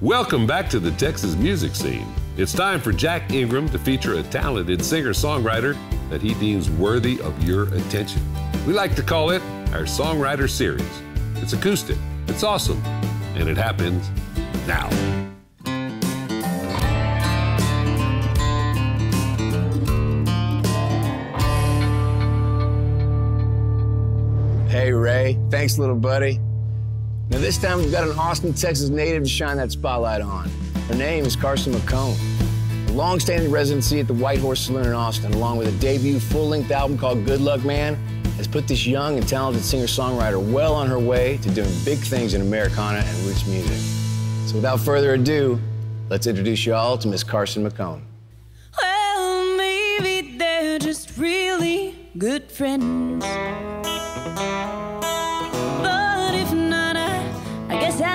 Welcome back to the Texas music scene. It's time for Jack Ingram to feature a talented singer songwriter that he deems worthy of your attention. We like to call it our Songwriter Series. It's acoustic, it's awesome, and it happens now. Hey, Ray. Thanks, little buddy. Now, this time we've got an Austin, Texas native to shine that spotlight on. Her name is Carson McHone. A long-standing residency at the White Horse Saloon in Austin, along with a debut full-length album called Good Luck Man, has put this young and talented singer-songwriter well on her way to doing big things in Americana and roots music. So without further ado, let's introduce you all to Miss Carson McHone. Well, maybe they're just really good friends.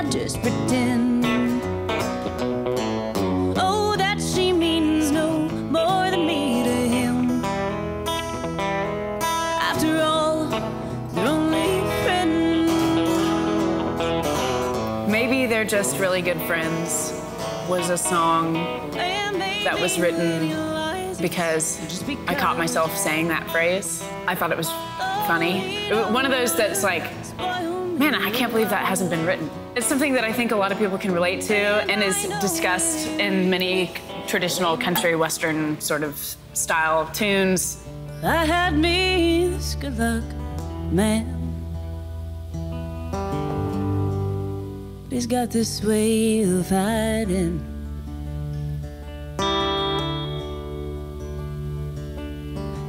Just pretend. Oh, that she means no more than me to him. After all, they're only friends. Maybe They're Just Really Good Friends was a song that was written because I caught myself saying that phrase. I thought it was funny. One of those that's like, man, I can't believe that hasn't been written. It's something that I think a lot of people can relate to and is discussed in many traditional country western sort of style tunes. I had me this good luck man. He's got this way of hiding.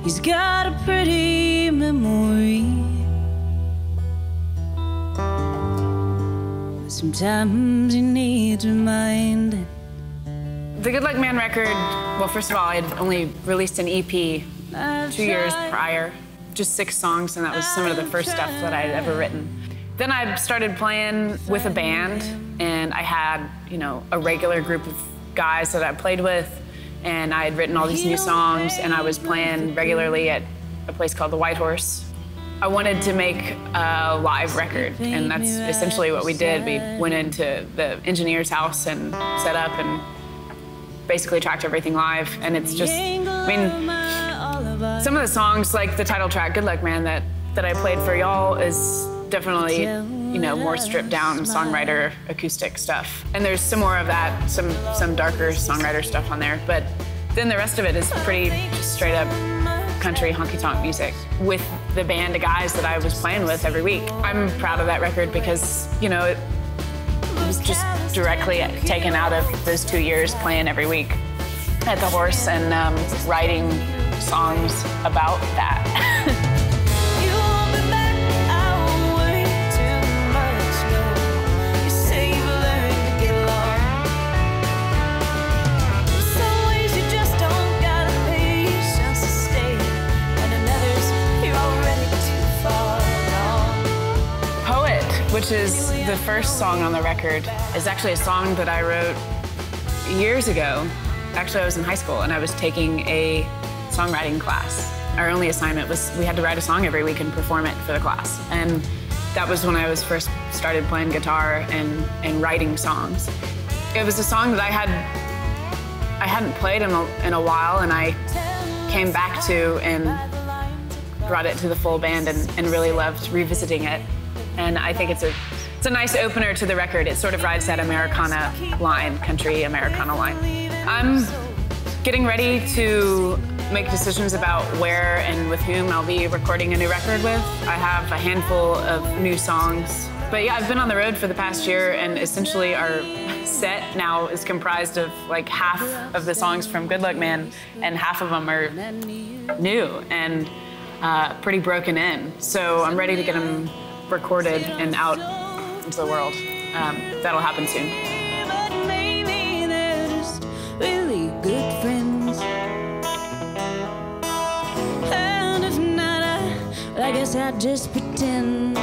He's got a pretty memory. Sometimes you need reminding. The Good Luck Man record, well, first of all, I had only released an EP two years prior, just six songs, and that was some of the first stuff that I had ever written. Then I started playing with a band, and I had, you know, a regular group of guys that I played with, and I had written all these new songs, and I was playing regularly at a place called the White Horse. I wanted to make a live record, and that's essentially what we did. We went into the engineer's house and set up and basically tracked everything live, and it's just, I mean, some of the songs, like the title track, Good Luck Man, that, that I played for y'all is definitely, you know, more stripped down songwriter acoustic stuff. And there's some more of that, some, some darker songwriter stuff on there, but then the rest of it is pretty straight up country honky tonk music with the band of guys that I was playing with every week. I'm proud of that record because, you know, it, was just directly taken out of those two years playing every week at the horse and um, writing songs about that. which is the first song on the record, is actually a song that I wrote years ago. Actually, I was in high school and I was taking a songwriting class. Our only assignment was we had to write a song every week and perform it for the class. And that was when I was first started playing guitar and, and writing songs. It was a song that I had I hadn't played in a, in a while and I came back to and brought it to the full band and, and really loved revisiting it. And I think it's a it's a nice opener to the record. It sort of rides that Americana line, country Americana line. I'm getting ready to make decisions about where and with whom I'll be recording a new record with. I have a handful of new songs. But yeah, I've been on the road for the past year and essentially our set now is comprised of like half of the songs from Good Luck Man and half of them are new and uh, pretty broken in. So I'm ready to get them recorded and out into the world. Um, that'll happen soon. Really not, I, I guess I'd just pretend.